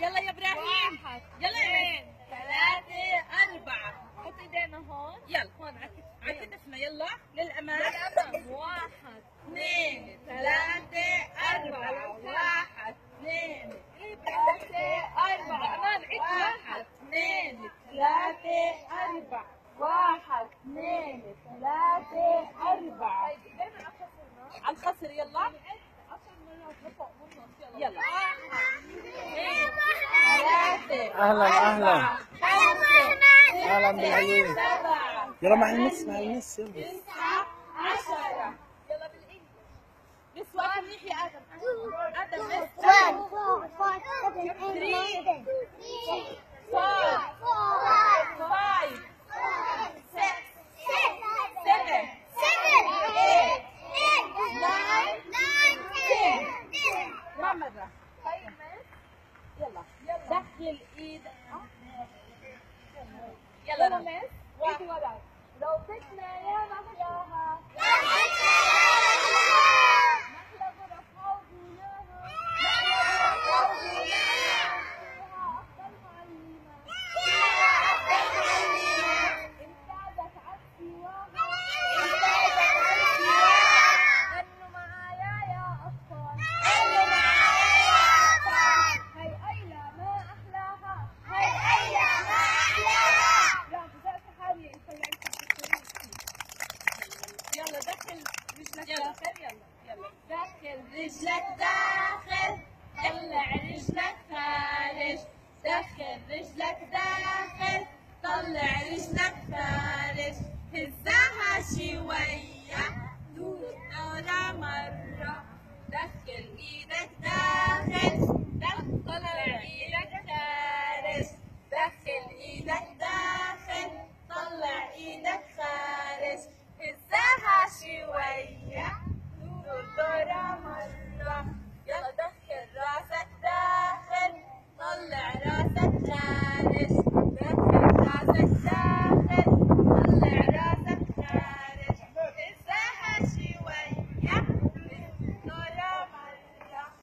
يلا يا إبراهيم. يلا يا اثنين ثلاثة أربعة. حط إيدينا هون. يلا. هون على كتفنا. على كتفنا يلا. للأمام. واحد اثنين ثلاثة أربعة. واحد اثنين ثلاثة أربعة. أمان عد واحد اثنين ثلاثة أربعة. واحد اثنين ثلاثة أهلا أهلا. أهلا. أهلا يلا مع المس مع المس يلا. 9 10 يلا بالانجلش آدم. آدم دخل ايد يلا يلا مس واحد. ايدي وراي لو فتنا يا محلاها نحلى دخل رجلك. داخل داخل داخل طلع رجلك خارج دخل رجلك داخل طلع رجلك خارج